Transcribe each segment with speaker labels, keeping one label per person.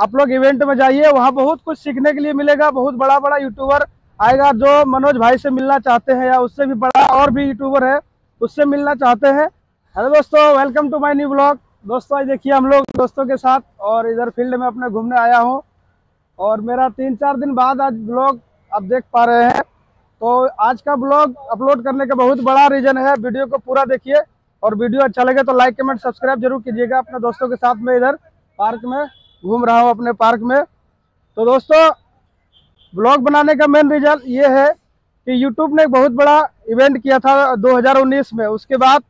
Speaker 1: आप लोग इवेंट में जाइए, वहाँ बहुत कुछ सीखने के लिए मिलेगा, बहुत बड़ा बड़ा यूट्यूबर आएगा जो मनोज भाई से मिलना चाहते हैं या उससे भी बड़ा और भी यूट्यूबर है, उससे मिलना चाहते हैं। हेलो दोस्तों welcome to my new blog दोस्तों, आज देखिए हम लोग दोस्तों के साथ और इधर फ़ील्ड में अपने घूमने आया हूँ। और मेरा तीन चार दिन बाद आज ब्लॉग आप देख पा रहे हैं। तो आज का ब्लॉग अपलोड करने का बहुत बड़ा रीजन है, वीडियो को पूरा देखिए। और वीडियो अच्छा लगे तो लाइक कमेंट सब्सक्राइब ज़रूर कीजिएगा अपने दोस्तों के साथ में इधर पार्क में। घूम रहा हूँ अपने पार्क में। तो दोस्तों ब्लॉग बनाने का मेन रीजन ये है कि यूट्यूब ने बहुत बड़ा इवेंट किया था 2019 में। उसके बाद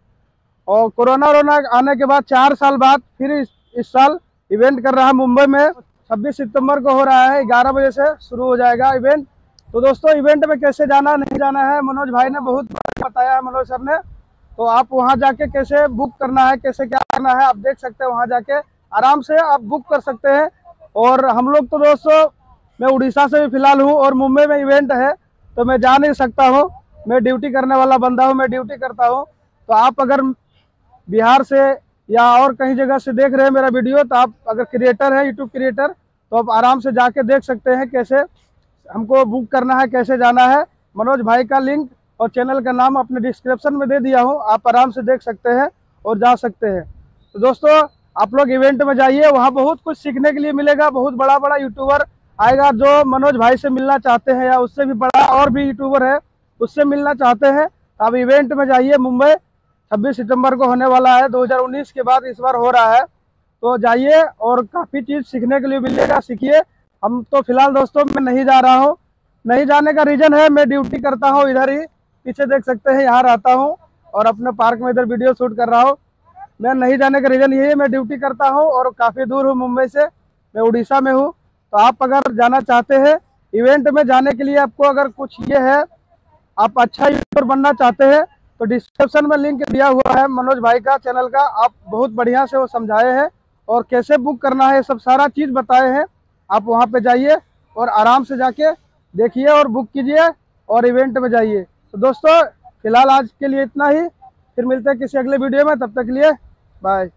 Speaker 1: और कोरोना वोरोना आने के बाद चार साल बाद फिर इस, इस साल इवेंट कर रहा मुंबई में। 26 सितंबर को हो रहा है 11 बजे से शुरू हो जाएगा इवेंट तो दोस्तों इवेंट में कैसे जाना नहीं जाना है मनोज भाई ने बहुत बताया है मनोज सर ने। तो आप वहाँ जाके कैसे बुक करना है कैसे क्या करना है आप देख सकते हैं वहाँ जाके। आराम से आप बुक कर सकते हैं। और हम लोग तो दोस्तों, मैं उड़ीसा से भी फ़िलहाल हूँ और मुंबई में इवेंट है तो मैं जा नहीं सकता हूँ। मैं ड्यूटी करने वाला बंदा हूँ, मैं ड्यूटी करता हूँ। तो आप अगर बिहार से या और कहीं जगह से देख रहे हैं मेरा वीडियो तो आप अगर क्रिएटर है यूट्यूब क्रिएटर तो आप आराम से जाके देख सकते हैं कैसे हमको बुक करना है, कैसे जाना है। मनोज भाई का लिंक और चैनल का नाम अपने डिस्क्रिप्शन में दे दिया हूँ। आप आराम से देख सकते हैं और जा सकते हैं। तो दोस्तों आप लोग इवेंट में जाइए, वहाँ बहुत कुछ सीखने के लिए मिलेगा, बहुत बड़ा बड़ा यूट्यूबर आएगा जो मनोज भाई से मिलना चाहते हैं या उससे भी बड़ा और भी यूट्यूबर है, उससे मिलना चाहते हैं। तो आप इवेंट में जाइए, मुंबई 26 सितंबर को होने वाला है 2019 के बाद इस बार हो रहा है। तो जाइए और काफ़ी चीज़ सीखने के लिए मिलेगा, सीखिए। हम तो फ़िलहाल दोस्तों मैं नहीं जा रहा हूँ। नहीं जाने का रीज़न है, मैं ड्यूटी करता हूँ इधर ही, पीछे देख सकते हैं, यहाँ रहता हूँ और अपने पार्क में इधर वीडियो शूट कर रहा हूँ। मैं नहीं जाने का रीज़न यही है, मैं ड्यूटी करता हूँ और काफ़ी दूर हूँ मुंबई से। मैं उड़ीसा में हूँ। तो आप अगर जाना चाहते हैं इवेंट में जाने के लिए आपको अगर कुछ ये है, आप अच्छा यूट्यूबर बनना चाहते हैं तो डिस्क्रिप्शन में लिंक दिया हुआ है मनोज भाई का चैनल का। आप बहुत बढ़िया से वो समझाए हैं और कैसे बुक करना है सब सारा चीज़ बताए हैं। आप वहाँ पे जाइए और आराम से जाके देखिए और बुक कीजिए और इवेंट में जाइए। तो दोस्तों, फ़िलहाल आज के लिए इतना ही। फिर मिलते हैं किसी अगले वीडियो में। तब तक के लिए Bye.